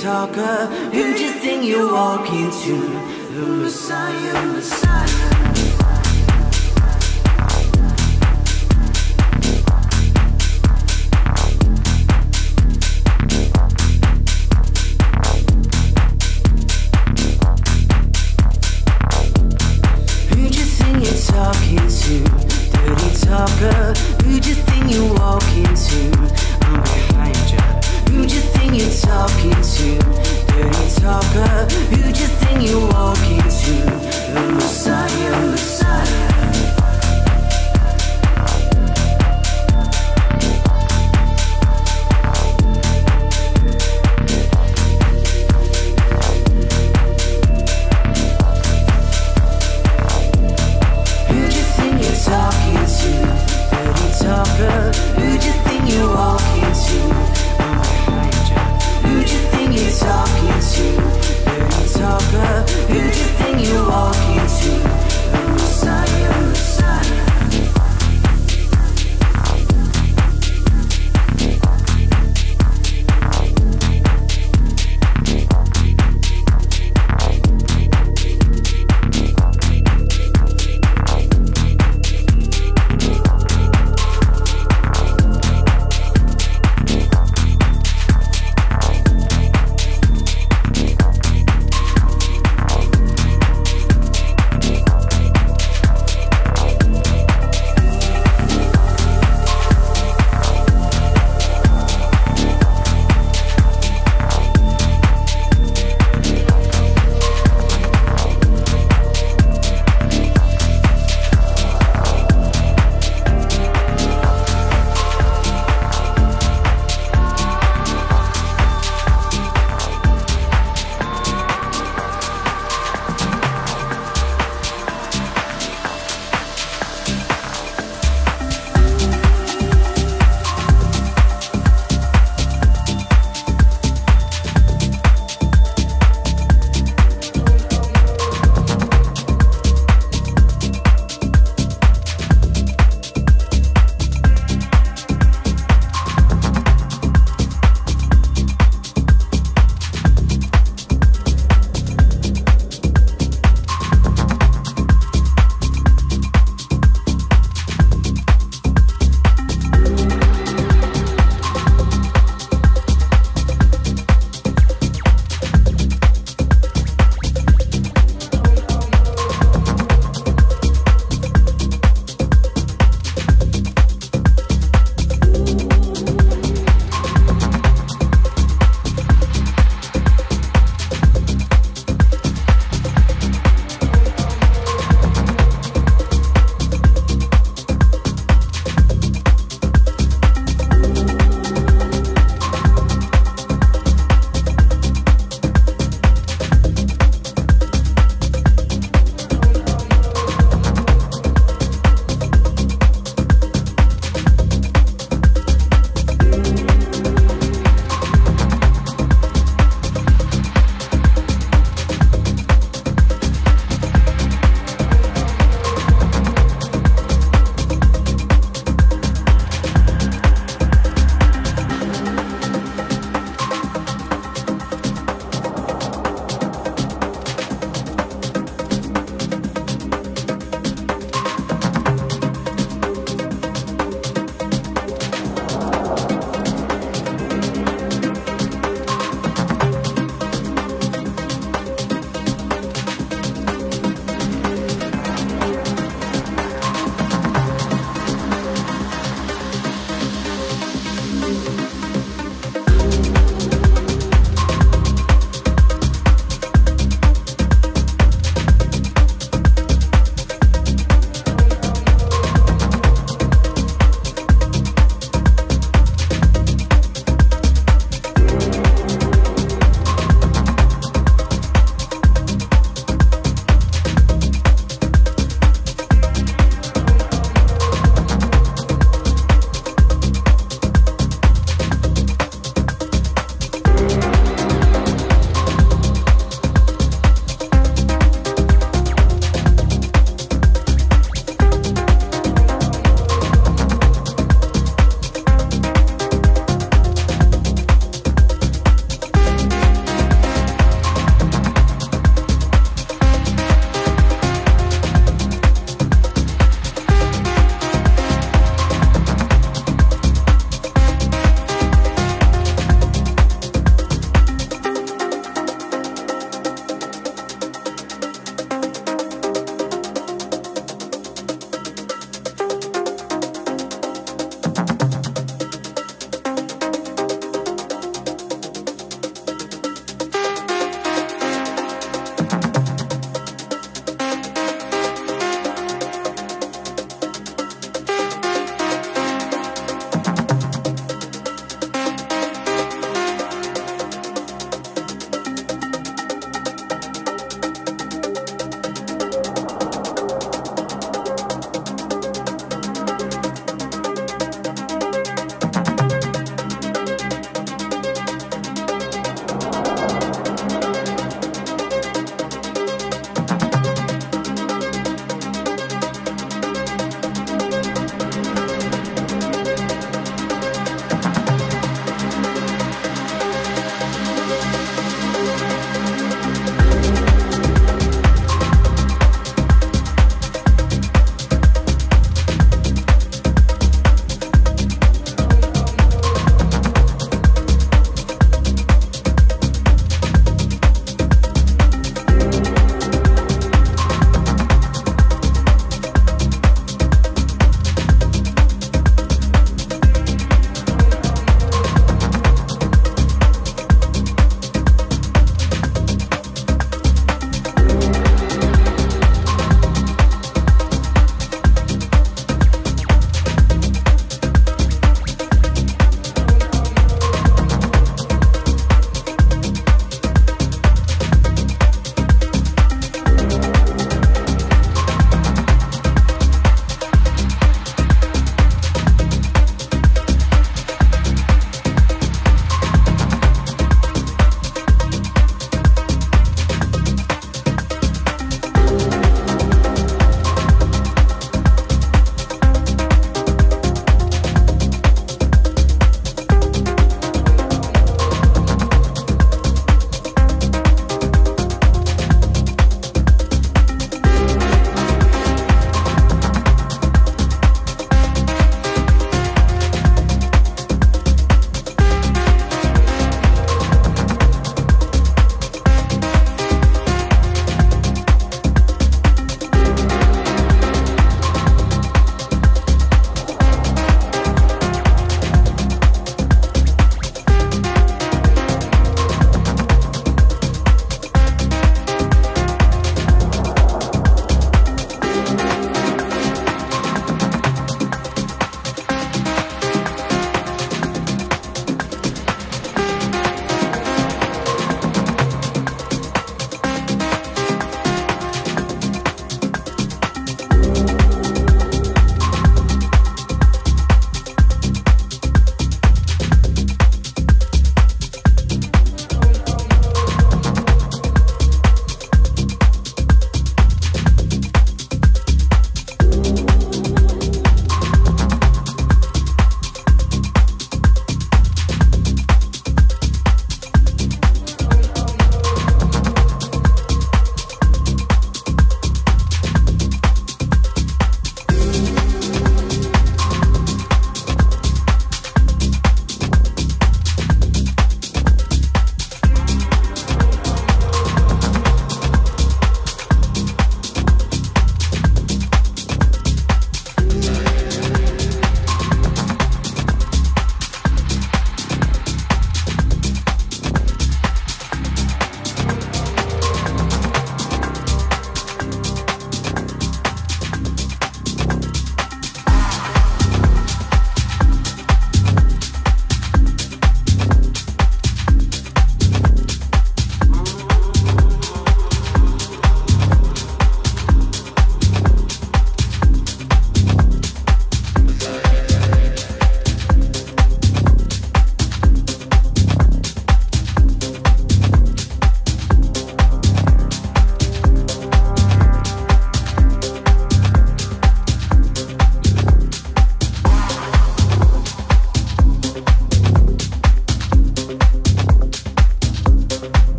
Talker, Who do you think you're walking to?